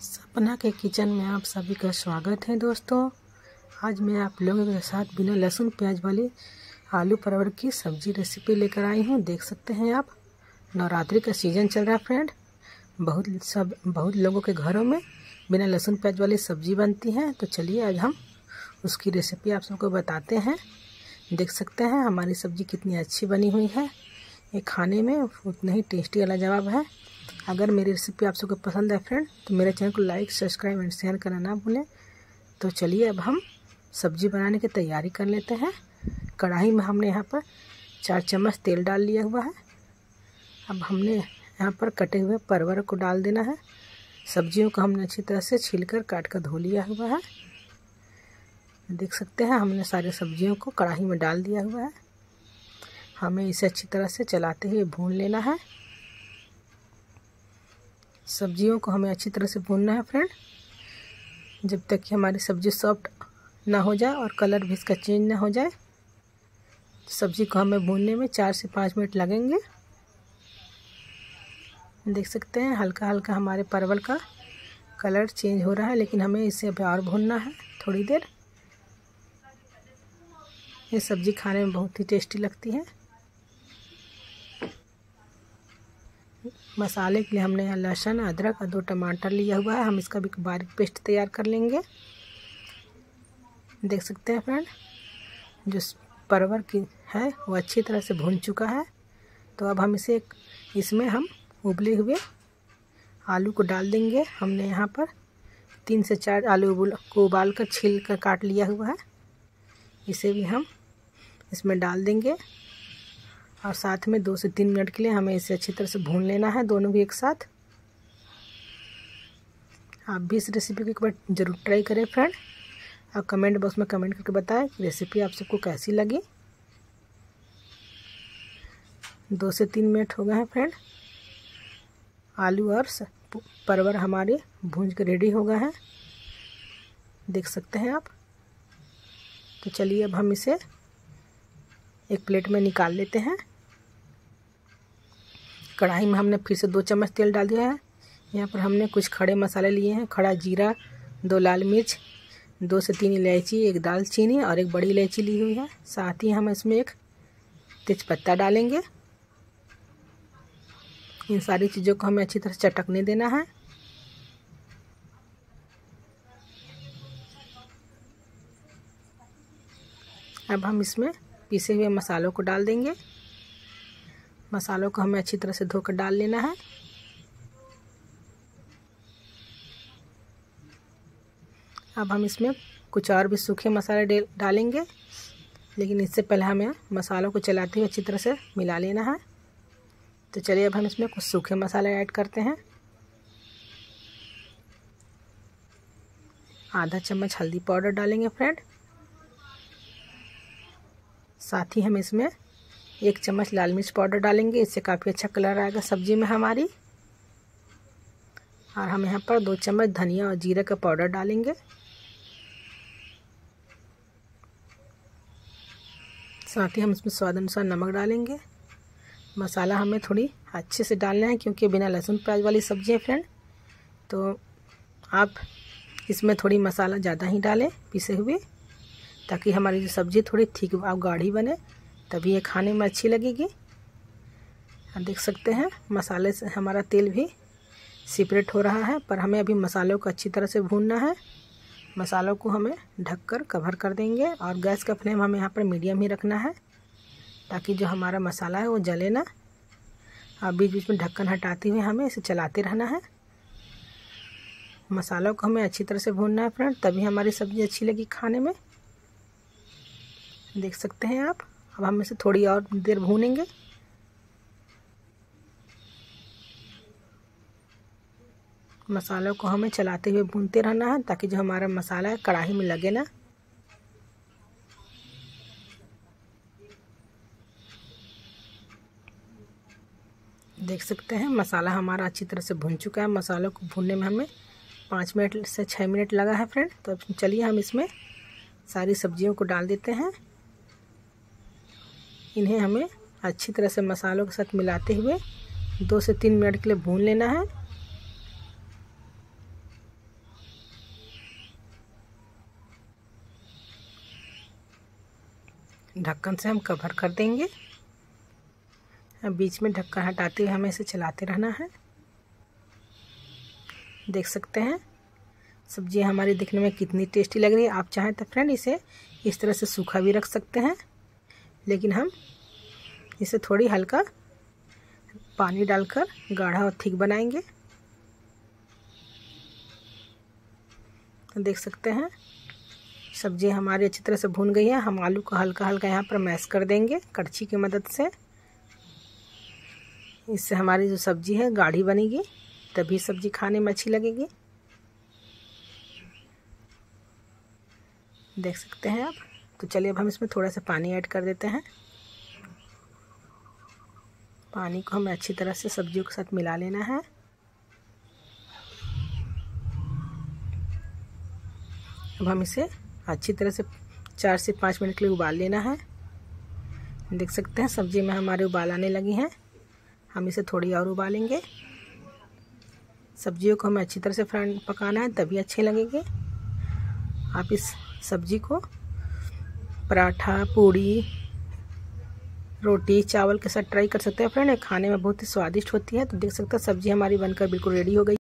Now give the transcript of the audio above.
सपना के किचन में आप सभी का स्वागत है दोस्तों। आज मैं आप लोगों के साथ बिना लहसुन, प्याज वाली आलू परवल की सब्ज़ी रेसिपी लेकर आई हूँ। देख सकते हैं आप, नवरात्रि का सीज़न चल रहा है फ्रेंड बहुत सब, बहुत लोगों के घरों में बिना लहसुन, प्याज वाली सब्ज़ी बनती है। तो चलिए आज हम उसकी रेसिपी आप सबको बताते हैं। देख सकते हैं हमारी सब्ज़ी कितनी अच्छी बनी हुई है। ये खाने में उतना ही टेस्टी वाला जवाब है। अगर मेरी रेसिपी आप सबको पसंद है फ्रेंड तो मेरे चैनल को लाइक सब्सक्राइब एंड शेयर करना ना भूलें। तो चलिए अब हम सब्ज़ी बनाने की तैयारी कर लेते हैं। कढ़ाई में हमने यहाँ पर चार चम्मच तेल डाल लिया हुआ है। अब हमने यहाँ पर कटे हुए परवर को डाल देना है। सब्जियों को हमने अच्छी तरह से छीलकर काट कर धो लिया हुआ है। देख सकते हैं हमने सारे सब्जियों को कढ़ाई में डाल दिया हुआ है। हमें इसे अच्छी तरह से चलाते हुए भून लेना है। सब्जियों को हमें अच्छी तरह से भूनना है फ्रेंड। जब तक कि हमारी सब्ज़ी सॉफ्ट ना हो जाए और कलर भी इसका चेंज ना हो जाए, सब्ज़ी को हमें भूनने में चार से पाँच मिनट लगेंगे। देख सकते हैं हल्का हल्का हमारे परवल का कलर चेंज हो रहा है, लेकिन हमें इसे अभी और भूनना है थोड़ी देर। ये सब्ज़ी खाने में बहुत ही टेस्टी लगती है। मसाले के लिए हमने यहाँ लहसुन, अदरक और दो टमाटर लिया हुआ है। हम इसका भी बारीक पेस्ट तैयार कर लेंगे। देख सकते हैं फ्रेंड, जो परवर की है, वो अच्छी तरह से भून चुका है। तो अब हम इसे इसमें हम उबले हुए आलू को डाल देंगे। हमने यहाँ पर तीन से चार आलू को उबाल कर छील कर काट लिया हुआ है। इसे भी हम इसमें डाल देंगे। और साथ में दो से तीन मिनट के लिए हमें इसे अच्छी तरह से भून लेना है, दोनों भी एक साथ। आप भी इस रेसिपी को एक बार ज़रूर ट्राई करें फ्रेंड और कमेंट बॉक्स में कमेंट करके बताएँ रेसिपी आप सबको कैसी लगी। दो से तीन मिनट हो गए हैं फ्रेंड आलू और परवर हमारे भूंज के रेडी हो गए हैं। देख सकते हैं आप। तो चलिए अब हम इसे एक प्लेट में निकाल लेते हैं। कढ़ाई में हमने फिर से दो चम्मच तेल डाल दिया है। यहाँ पर हमने कुछ खड़े मसाले लिए हैं। खड़ा जीरा, दो लाल मिर्च, दो से तीन इलायची, एक दालचीनी और एक बड़ी इलायची ली हुई है। साथ ही हम इसमें एक तेज़पत्ता डालेंगे। इन सारी चीज़ों को हमें अच्छी तरह चटकने देना है। अब हम इसमें पीसे हुए मसालों को डाल देंगे। मसालों को हमें अच्छी तरह से धोकर डाल लेना है। अब हम इसमें कुछ और भी सूखे मसाले डालेंगे, लेकिन इससे पहले हमें मसालों को चलाते हुए अच्छी तरह से मिला लेना है। तो चलिए अब हम इसमें कुछ सूखे मसाले ऐड करते हैं। आधा चम्मच हल्दी पाउडर डालेंगे फ्रेंड। साथ ही हम इसमें एक चम्मच लाल मिर्च पाउडर डालेंगे, इससे काफ़ी अच्छा कलर आएगा सब्ज़ी में हमारी। और हम यहाँ पर दो चम्मच धनिया और जीरे का पाउडर डालेंगे। साथ ही हम इसमें स्वाद अनुसार नमक डालेंगे। मसाला हमें थोड़ी अच्छे से डालना है, क्योंकि बिना लहसुन प्याज वाली सब्ज़ी है फ्रेंड। तो आप इसमें थोड़ी मसाला ज़्यादा ही डालें पिसे हुए, ताकि हमारी जो सब्ज़ी थोड़ी थिक और गाढ़ी बने। तभी ये खाने में अच्छी लगेगी। आप देख सकते हैं, मसाले से हमारा तेल भी सेपरेट हो रहा है, पर हमें अभी मसालों को अच्छी तरह से भूनना है। मसालों को हमें ढककर कवर कर देंगे, और गैस का फ्लेम हमें यहाँ पर मीडियम ही रखना है, ताकि जो हमारा मसाला है वो जले ना। और बीच बीच में ढक्कन हटाते हुए हमें इसे चलाते रहना है। मसालों को हमें अच्छी तरह से भूनना है, फ्रेंड, तभी हमारी सब्ज़ी अच्छी लगी खाने में। देख सकते हैं आप। अब हम इसे थोड़ी और देर भूनेंगे। मसालों को हमें चलाते हुए भूनते रहना है, ताकि जो हमारा मसाला है, कढ़ाई में लगे ना। देख सकते हैं, मसाला हमारा अच्छी तरह से भुन चुका है। मसालों को भूनने में हमें पाँच मिनट से छः मिनट लगा है, फ्रेंड। तो चलिए हम इसमें सारी सब्जियों को डाल देते हैं। इन्हें हमें अच्छी तरह से मसालों के साथ मिलाते हुए दो से तीन मिनट के लिए भून लेना है। ढक्कन से हम कवर कर देंगे। बीच में ढक्कन हटाते हुए हमें इसे चलाते रहना है। देख सकते हैं, सब्ज़ी हमारी दिखने में कितनी टेस्टी लग रही है। आप चाहें तो फ्रेंड इसे इस तरह से सूखा भी रख सकते हैं। लेकिन हम इसे थोड़ी हल्का पानी डालकर गाढ़ा और थिक बनाएँगे। तो देख सकते हैं सब्ज़ी हमारी अच्छी तरह से भून गई है। हम आलू को हल्का हल्का यहाँ पर मैश कर देंगे कड़छी की मदद से। इससे हमारी जो सब्ज़ी है गाढ़ी बनेगी, तभी सब्ज़ी खाने में अच्छी लगेगी। देख सकते हैं आप। तो चलिए अब हम इसमें थोड़ा सा पानी ऐड कर देते हैं। पानी को हमें अच्छी तरह से सब्जियों के साथ मिला लेना है। अब हम इसे अच्छी तरह से चार से पाँच मिनट के लिए उबाल लेना है। देख सकते हैं सब्ज़ी में हमारे उबाल आने लगी हैं। हम इसे थोड़ी और उबालेंगे। सब्जियों को हमें अच्छी तरह से फ्राई पकाना है, तभी अच्छे लगेंगे। आप इस सब्ज़ी को पराठा, पूड़ी, रोटी, चावल के साथ ट्राई कर सकते हैं? फ्रेंड, खाने में बहुत ही स्वादिष्ट होती है तो देख सकते हैं, सब्ज़ी हमारी बनकर बिल्कुल रेडी हो गई।